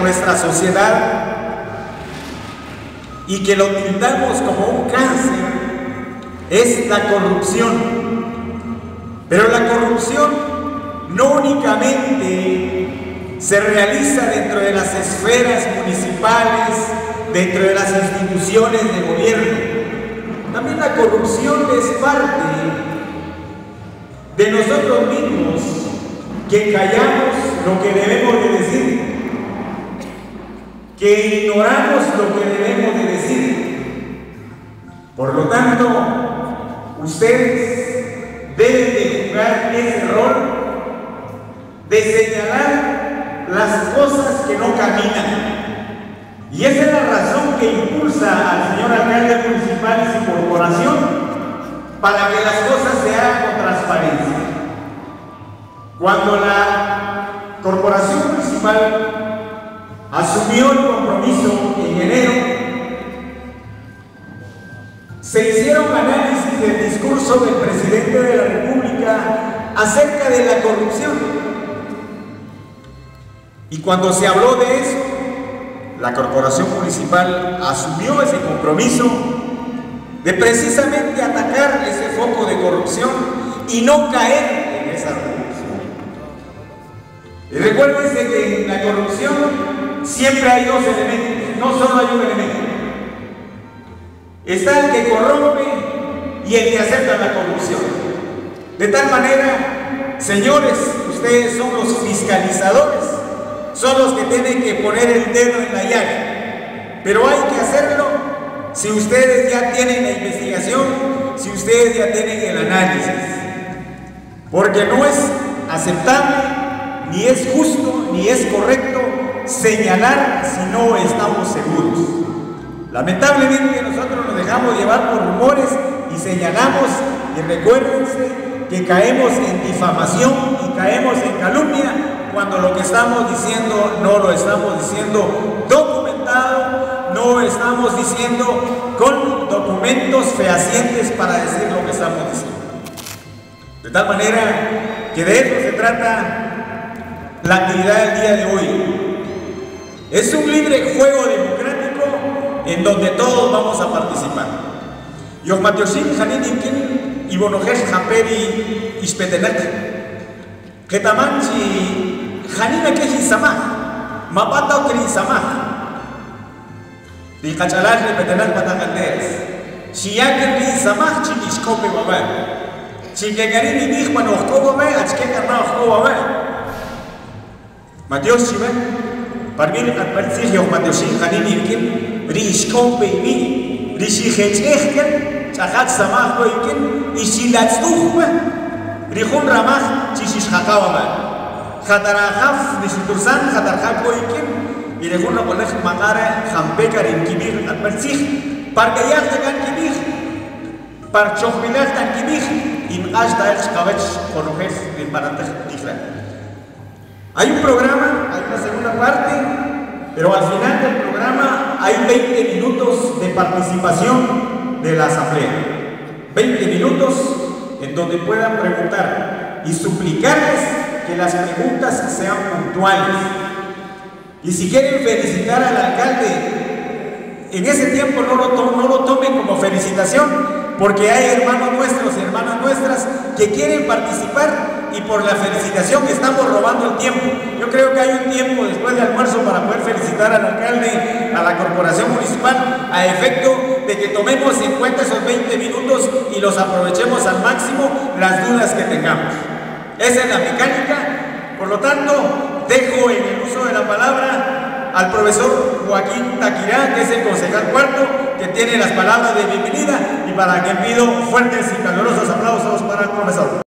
nuestra sociedad y que lo tildamos como un cáncer es la corrupción. Pero la corrupción no únicamente se realiza dentro de las esferas municipales, dentro de las instituciones de gobierno. También la corrupción es parte de nosotros mismos que callamos lo que debemos de decir, que ignoramos lo que debemos de decir. Por lo tanto, ustedes deben de jugar ese rol de señalar las cosas que no caminan. Y esa es la razón que impulsa al señor alcalde municipal y su corporación para que las cosas se hagan con transparencia. Cuando la corporación municipal en enero, se hicieron análisis del discurso del presidente de la República acerca de la corrupción. Y cuando se habló de eso, la corporación municipal asumió ese compromiso de precisamente atacar ese foco de corrupción y no caer en esa corrupción. Y recuérdense que la corrupción siempre hay dos elementos, no solo hay un elemento. Está el que corrompe y el que acepta la corrupción. De tal manera, señores, ustedes son los fiscalizadores son los que tienen que poner el dedo en la llaga. Pero hay que hacerlo si ustedes ya tienen la investigación, si ustedes ya tienen el análisis. Porque no es aceptable, ni es justo, ni es correcto señalar si no estamos seguros. Lamentablemente nosotros nos dejamos llevar por rumores y señalamos y recuérdense que caemos en difamación y caemos en calumnia cuando lo que estamos diciendo no lo estamos diciendo documentado, no estamos diciendo con documentos fehacientes para decir lo que estamos diciendo. De tal manera que de eso se trata la actividad del día de hoy. Es un libre juego democrático en donde todos vamos a participar. Japeri Ispetenek. Ketamanchi Janina kehi sama, mapatau keri sama. Di kacalan ni petenan patakan des. Siyakin di sama ci iskope baba. Ci gegari ni dik man okko baba, achke karna okko baba. Matios si Parmir al-Mansir Yawman Yushin Khalil Yimkin Rishkon Beimi Rishi Hechechken Chachat Samach Boykin Ishilatstuchme Rihum Ramach Chishish Hakawaman Hatarahaf Nishitursan Hatarhak Boykin Irehun Rabolech Magare Hambekar in Kibir al-Mansir Pargayach Dagan Kibir Parchochmilech Dan Kibir Im Ashdaech Kavech Konohef Rimbarantech Nifra Hay un programa parte pero al final del programa hay 20 minutos de participación de la asamblea 20 minutos en donde puedan preguntar y suplicarles que las preguntas sean puntuales. Y si quieren felicitar al alcalde, en ese tiempo no lo, tomen como felicitación, porque hay hermanos nuestros y hermanas nuestras que quieren participar y por la felicitación estamos robando el tiempo. Yo creo que hay un tiempo después de almuerzo para poder felicitar al alcalde, a la corporación municipal, a efecto de que tomemos en cuenta esos 20 minutos y los aprovechemos al máximo las dudas que tengamos. Esa es la mecánica. Por lo tanto, dejo en el uso de la palabra al profesor Joaquín Taquirá, que es el concejal cuarto, que tiene las palabras de bienvenida y para que pido fuertes y calurosos aplausos para el profesor.